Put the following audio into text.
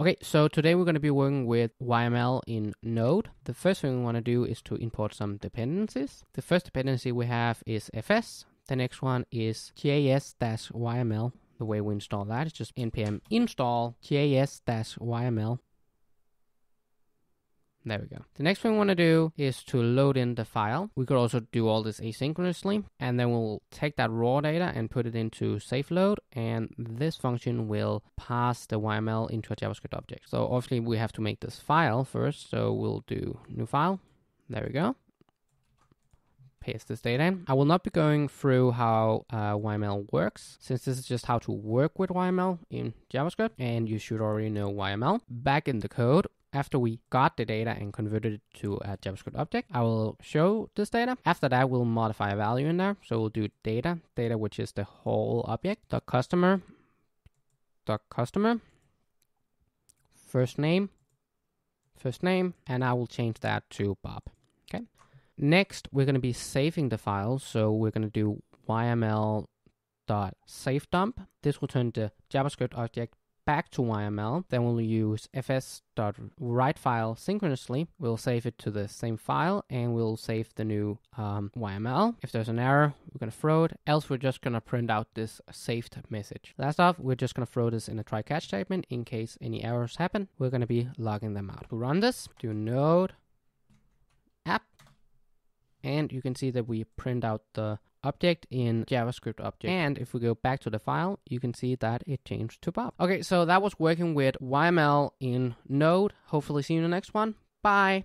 Okay, so today we're going to be working with YAML in Node. The first thing we want to do is to import some dependencies. The first dependency we have is fs. The next one is js-yaml. The way we install that is just npm install js-yaml there we go. The next thing we want to do is to load in the file. We could also do all this asynchronously, and then we'll take that raw data and put it into safe load, and this function will pass the YAML into a JavaScript object. So obviously we have to make this file first, so we'll do new file. There we go. Paste this data in. I will not be going through how uh, YAML works, since this is just how to work with YAML in JavaScript, and you should already know YAML. Back in the code, after we got the data and converted it to a JavaScript object, I will show this data. After that, we'll modify a value in there. So we'll do data, data which is the whole object, dot customer, dot customer, first name, first name, and I will change that to Bob. Okay. Next, we're going to be saving the file. So we're going to do YAML dot safe dump. This will turn the JavaScript object back to YAML. Then we'll use fs.write file synchronously. We'll save it to the same file and we'll save the new um, YAML. If there's an error, we're going to throw it. Else, we're just going to print out this saved message. Last off, we're just going to throw this in a try catch statement in case any errors happen. We're going to be logging them out. To run this, do node app, and you can see that we print out the object in JavaScript object. And if we go back to the file, you can see that it changed to Bob. Okay, so that was working with YAML in Node. Hopefully see you in the next one. Bye.